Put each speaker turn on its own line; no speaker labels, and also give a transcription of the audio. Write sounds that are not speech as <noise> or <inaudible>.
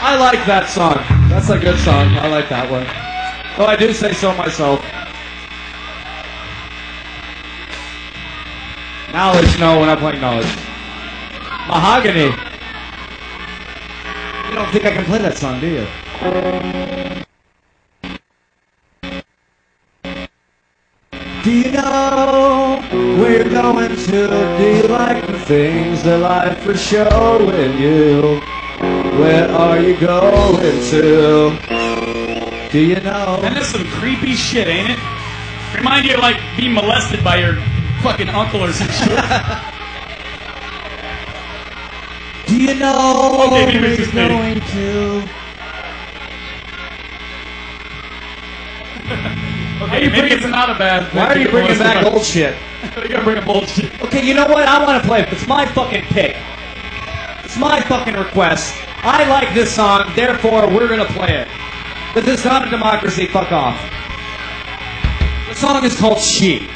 I like that song. That's a good song. I like that one. Oh, I do say so myself. Knowledge, no, we're not playing knowledge. Mahogany. You don't think I can play that song, do you? Do you know where you're going to? Do you like the things that life is showing you? Where are you going to? Do you know?
And that's some creepy shit, ain't it? Remind you of like being molested by your fucking uncle or some shit. <laughs>
Do you know
Okay,
where
it's
you're going to? <laughs>
Okay,
you
maybe
bringing-
it's not a bad.
Why are you bringing back old shit? <laughs>
you gotta bring a bullshit.
Okay, you know what? I want to play. It's my fucking pick. It's my fucking request. I like this song, therefore we're gonna play it. This is not a democracy. Fuck off. The song is called "She."